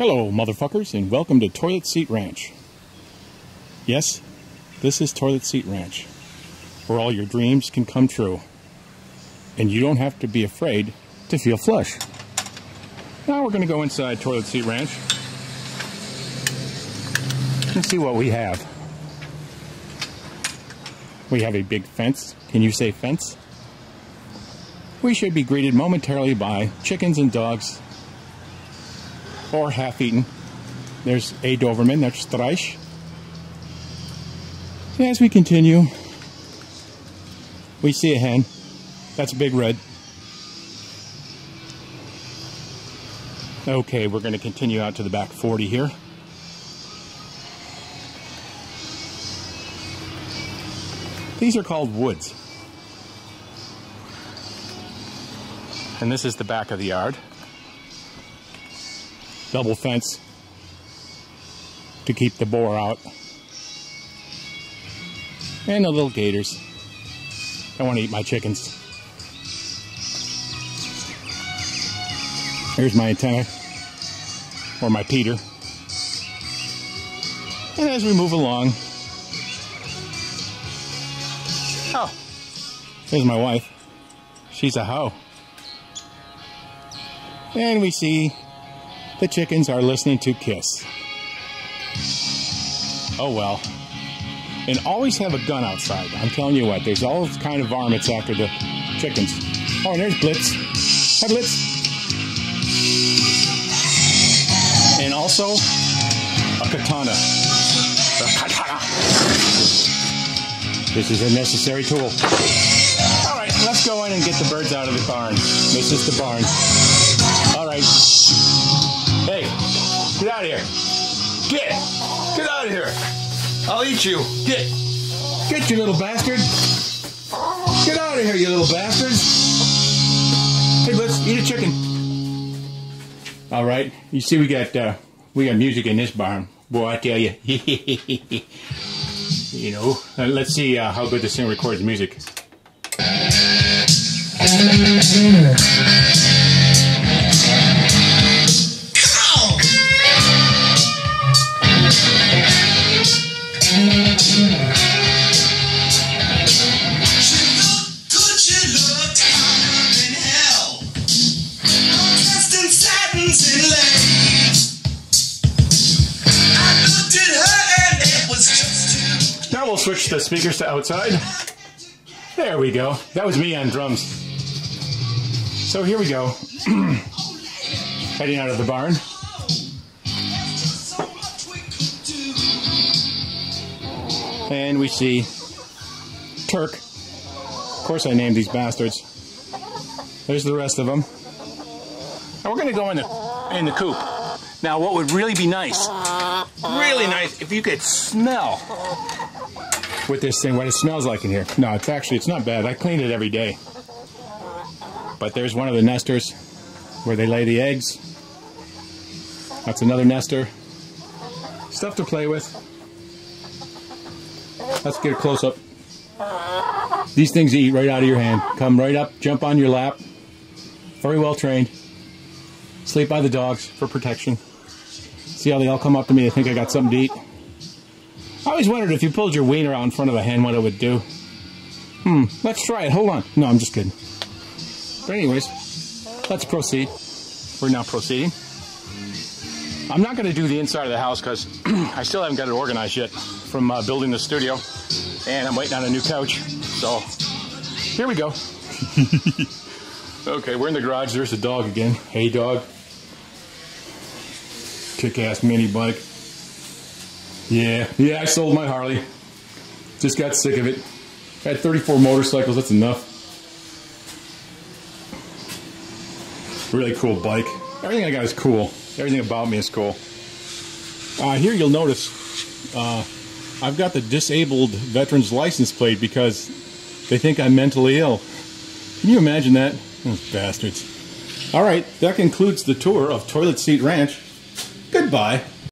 Hello, motherfuckers, and welcome to Toilet Seat Ranch. Yes, this is Toilet Seat Ranch, where all your dreams can come true, and you don't have to be afraid to feel flush. Now we're going to go inside Toilet Seat Ranch and see what we have. We have a big fence. Can you say fence? We should be greeted momentarily by chickens and dogs or half-eaten. There's a Doberman, that's Streich. As we continue, we see a hen. That's a big red. Okay, we're going to continue out to the back 40 here. These are called woods. And this is the back of the yard double fence to keep the boar out. And the little gators. I want to eat my chickens. Here's my antenna, or my Peter. And as we move along, oh, there's my wife. She's a hoe. And we see the chickens are listening to Kiss. Oh well. And always have a gun outside. I'm telling you what, there's all kind of varmints after the chickens. Oh, and there's Blitz. Hi, Blitz. And also, a katana. A katana. This is a necessary tool. All right, let's go in and get the birds out of the barn. This is the barn. All right. Get out of here. Get! Get out of here. I'll eat you. Get! Get, you little bastard. Get out of here, you little bastards. Hey, let's eat a chicken. All right. You see, we got uh, we got music in this barn. Boy, I tell you. you know, uh, let's see uh, how good this thing records music. Now we'll switch the speakers to outside. There we go. That was me on drums. So here we go. Heading out of the barn. And we see Turk. Of course I named these bastards. There's the rest of them. And we're gonna go in the in the coop. Now what would really be nice, really nice, if you could smell with this thing, what it smells like in here. No, it's actually, it's not bad. I clean it every day. But there's one of the nesters where they lay the eggs. That's another nester. Stuff to play with. Let's get a close up. These things eat right out of your hand. Come right up, jump on your lap. Very well trained. Sleep by the dogs for protection. See how they all come up to me? They think I got something to eat. I always wondered if you pulled your wiener out in front of a hen, what it would do. Hmm, let's try it. Hold on. No, I'm just kidding. But anyways, let's proceed. We're now proceeding. I'm not going to do the inside of the house because I still haven't got it organized yet from uh, building the studio. And I'm waiting on a new couch. So, here we go. okay, we're in the garage. There's the dog again. Hey, dog kick-ass mini bike. Yeah, yeah, I sold my Harley. Just got sick of it. Had 34 motorcycles, that's enough. Really cool bike. Everything I got is cool. Everything about me is cool. Uh, here you'll notice uh, I've got the disabled veteran's license plate because they think I'm mentally ill. Can you imagine that? Those bastards. All right, that concludes the tour of Toilet Seat Ranch. Goodbye.